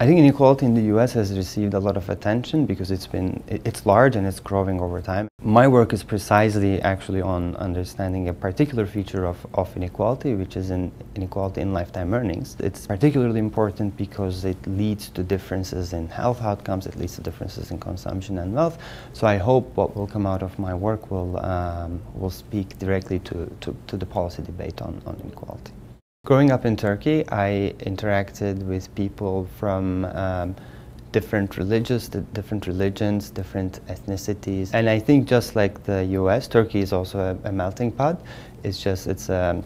I think inequality in the US has received a lot of attention because it's been it's large and it's growing over time. My work is precisely actually on understanding a particular feature of, of inequality, which is in inequality in lifetime earnings. It's particularly important because it leads to differences in health outcomes, it leads to differences in consumption and wealth. So I hope what will come out of my work will, um, will speak directly to, to, to the policy debate on, on inequality. Growing up in Turkey, I interacted with people from um, different religious, different religions, different ethnicities, and I think just like the U.S., Turkey is also a, a melting pot. It's just it's a um,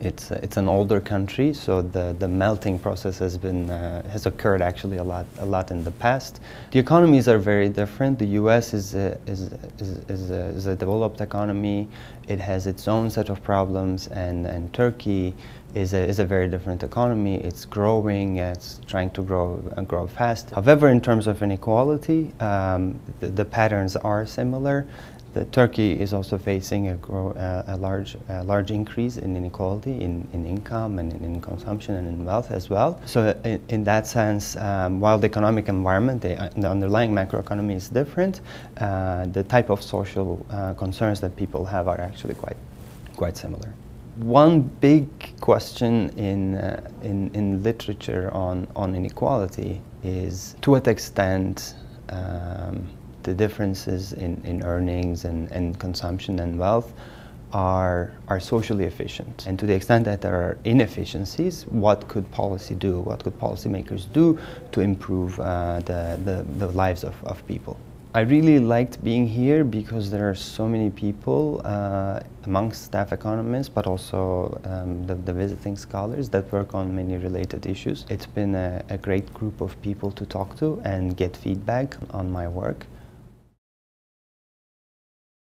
it's it's an older country, so the, the melting process has been uh, has occurred actually a lot a lot in the past. The economies are very different. The U.S. is a, is is, is a, is a developed economy. It has its own set of problems, and and Turkey is a, is a very different economy. It's growing, it's trying to grow, uh, grow fast. However, in terms of inequality, um, the, the, patterns are similar. The Turkey is also facing a, grow, uh, a large, large increase in inequality in, in income and in, consumption and in wealth as well. So in, in that sense, um, while the economic environment, the, uh, the underlying macroeconomy is different, uh, the type of social uh, concerns that people have are actually quite, quite similar. One big question in, uh, in, in, literature on, on inequality is to what extent um, the differences in, in earnings and, and consumption and wealth are, are socially efficient. And to the extent that there are inefficiencies, what could policy do? What could policymakers do to improve uh, the, the, the lives of, of people? I really liked being here because there are so many people uh, amongst staff economists, but also um, the, the, visiting scholars that work on many related issues. It's been a, a great group of people to talk to and get feedback on my work.